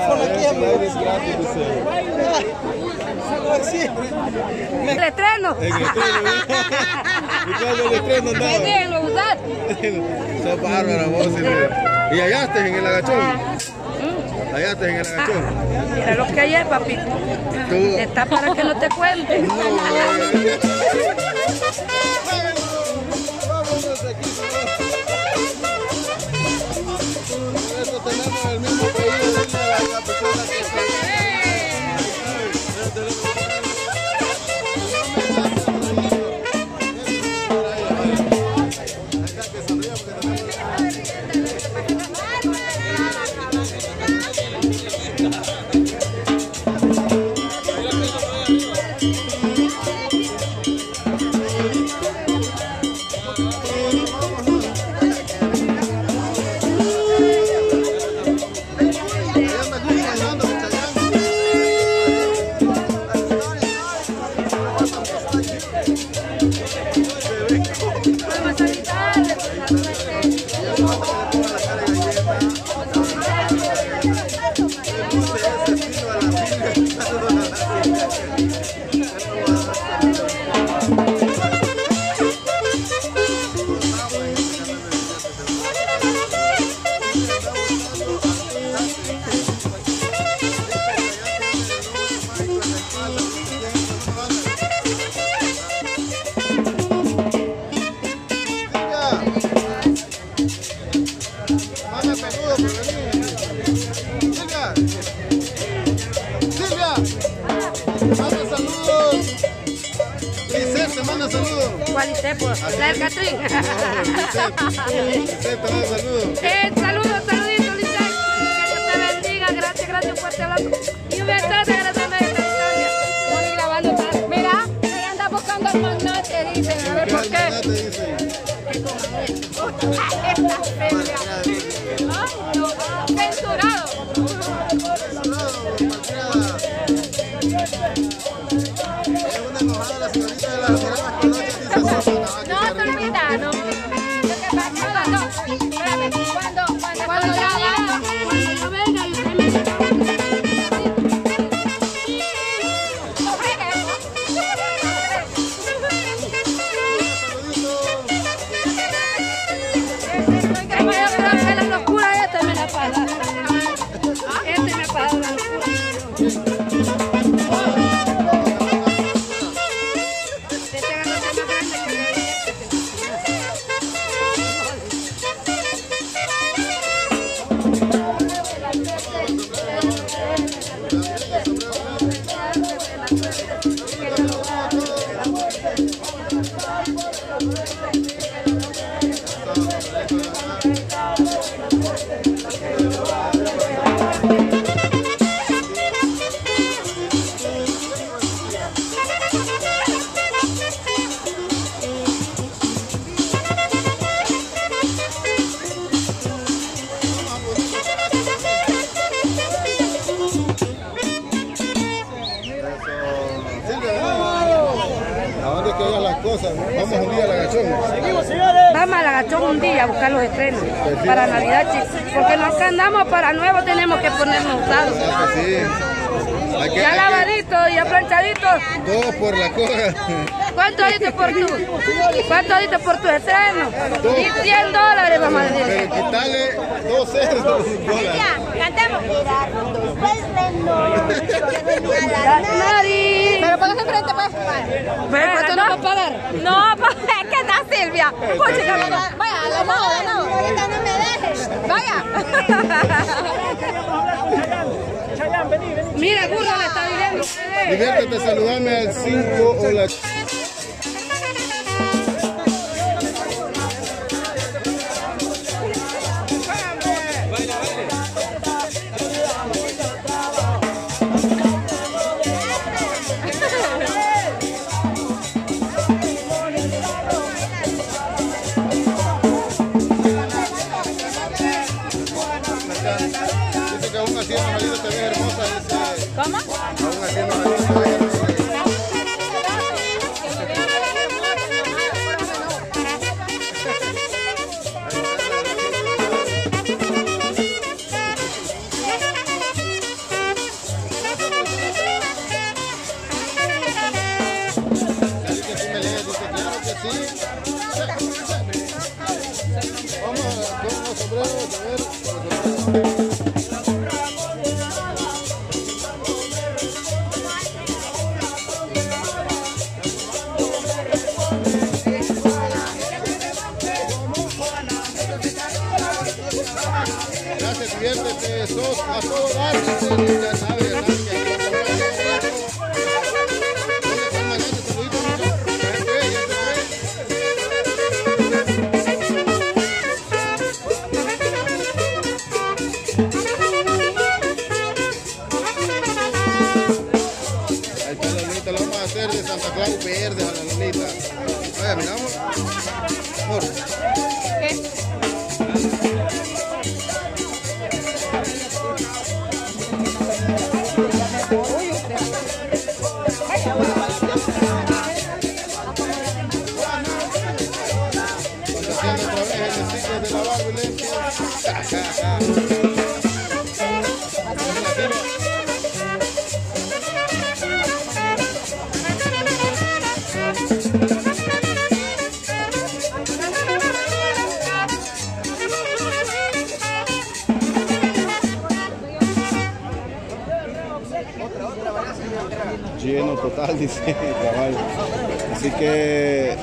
teléfono aquí, amigo. El estreno. En el estreno. ¿Y cuándo el estreno andaba? Déjenlo usar. Sos bárbara vos. ¿Y allá estás en el agachón? Allá estás en el agachón. Mira lo que hay papito. Tú. Está para que no te cuente. Silvia. Silvia. Manda saludos. Lisette te manda saludos. ¿Cuál es, pues? La del Catrín. Lisette te manda saludos. Eh, saludos, saluditos, Lisette. Que Dios te bendiga. Gracias, gracias, fuerte abrazo. Y un besote, Thank you. Cosas? Vamos un día al agachón. Vamos al agachón un día a buscar los estrenos para Navidad, chicos. Porque nos que andamos para nuevo, tenemos que ponernos usados. Sí. Ya lavaditos, ya planchaditos. dos por la coja. ¿Cuánto diste por tu? ¿Cuánto diste por tu estreno? Y 100 dólares, vamos a Pero decir. quitarle dos ceros dólares. Cantemos. Pero Mari. póngase enfrente fumar. ¿Pero cuánto nos va a pagar? No, pues es que no, Silvia. Pues chica, no, no. Vaya, a la mano, a la mano. Ahorita no me dejes. Vaya. Mira, burro le está diciendo. Diviértete, saludame al 5 o la... mamá? Vamos, vamos, sombreros, a ver. Está la Lolita, la vamos a hacer de Santa Claus verde a la Lolita. Vaya, miramos. Amor. Cuando haciendo otra Así que